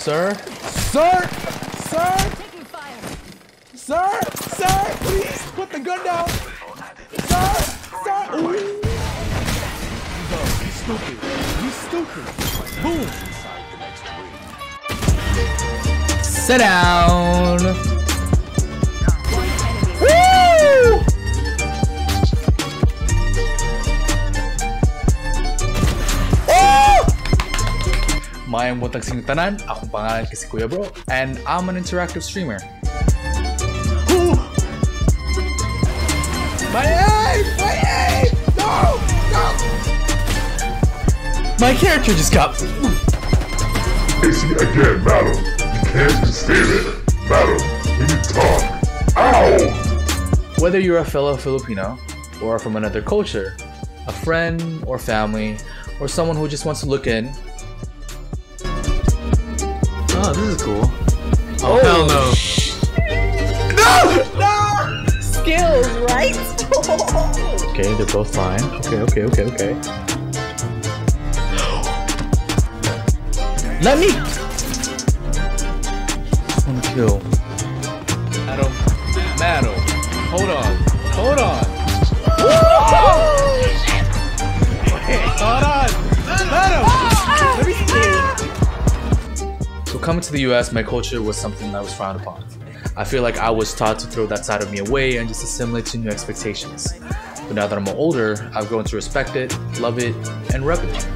Sir? Sir? Sir? Sir? Sir? Please put the gun down. Sir? Sir? Ooh. You stupid. You stupid. Boom. Sit down. Mayang buntag sing tanan, akong pangalan kasi Kuya Bro, and I'm an interactive streamer. Ooh! My aim! My aim! No! No! My character just got Casey, again, madam. You can't just stay there. Madam, we need to talk. Ow! Whether you're a fellow Filipino or from another culture, a friend or family, or someone who just wants to look in. Oh, this is cool. Oh, hell no. No! No! Skills, right? Okay, they're both fine. Okay, okay, okay, okay. Let me. I want to kill. Madam, madam, hold on, hold on. Coming to the U.S., my culture was something that was frowned upon. I feel like I was taught to throw that side of me away and just assimilate to new expectations. But now that I'm older, I've grown to respect it, love it, and rep it.